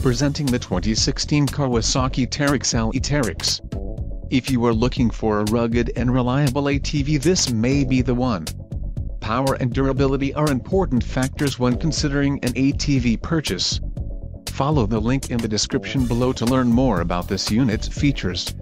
Presenting the 2016 Kawasaki Teryx LE Teryx. If you are looking for a rugged and reliable ATV this may be the one. Power and durability are important factors when considering an ATV purchase. Follow the link in the description below to learn more about this unit's features.